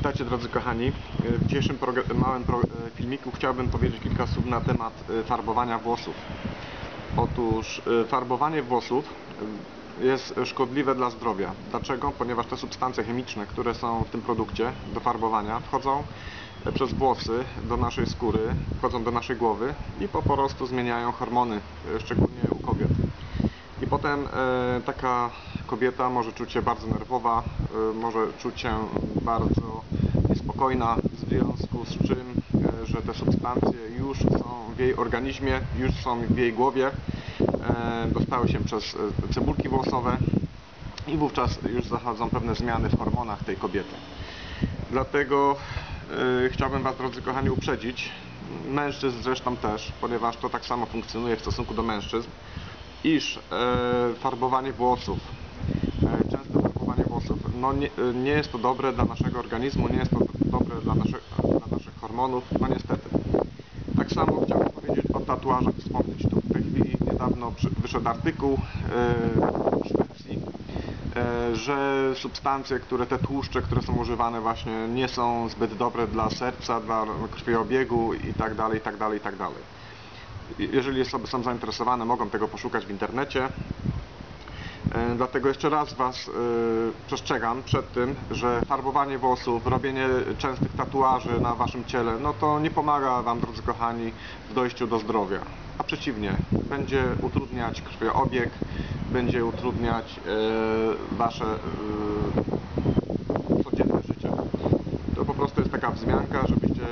Witajcie drodzy kochani. W dzisiejszym małym pro- filmiku chciałbym powiedzieć kilka słów na temat y, farbowania włosów. Otóż farbowanie włosów jest szkodliwe dla zdrowia. Dlaczego? Ponieważ te substancje chemiczne, które są w tym produkcie do farbowania wchodzą przez włosy do naszej skóry, wchodzą do naszej głowy i po prostu zmieniają hormony, szczególnie u kobiet. I potem e, taka kobieta może czuć się bardzo nerwowa, e, może czuć się bardzo niespokojna, w związku z czym, e, że te substancje już są w jej organizmie, już są w jej głowie, e, dostały się przez cebulki włosowe i wówczas już zachodzą pewne zmiany w hormonach tej kobiety. Dlatego chciałbym Was, drodzy kochani, uprzedzić, mężczyzn zresztą też, ponieważ to tak samo funkcjonuje w stosunku do mężczyzn, iż e, farbowanie włosów, włosów, no nie, e, nie jest to dobre dla naszego organizmu, nie jest to dobre dla naszych, dla naszych hormonów, no niestety. Tak samo chciałbym powiedzieć o tatuażach, wspomnieć. Tu w tej chwili niedawno wyszedł artykuł e, w Szwecji, e, że substancje, które te tłuszcze, które są używane właśnie nie są zbyt dobre dla serca, dla krwiobiegu i tak dalej, i tak dalej, i tak dalej. Jeżeli są zainteresowane, mogą tego poszukać w internecie. E, Dlatego jeszcze raz Was e, przestrzegam przed tym, że farbowanie włosów, robienie częstych tatuaży na Waszym ciele, no to nie pomaga Wam, drodzy kochani, w dojściu do zdrowia. A przeciwnie, będzie utrudniać krwiobieg, będzie utrudniać e, Wasze codzienne życie. To po prostu jest taka wzmianka, żebyście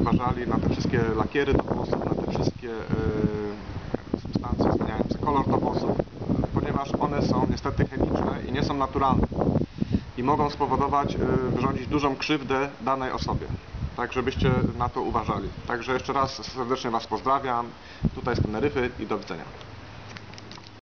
uważali na te wszystkie lakiery do włosów, na te wszystkie substancje zmieniające kolor do włosów, ponieważ one są niestety chemiczne i nie są naturalne i mogą spowodować, e, wyrządzić dużą krzywdę danej osobie. Tak, żebyście na to uważali. Także jeszcze raz serdecznie Was pozdrawiam. Tutaj z Teneryfy i do widzenia.